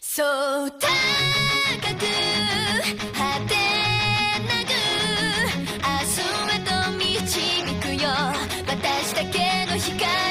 そう高く果てなく明日へと導くよ。私だけの光。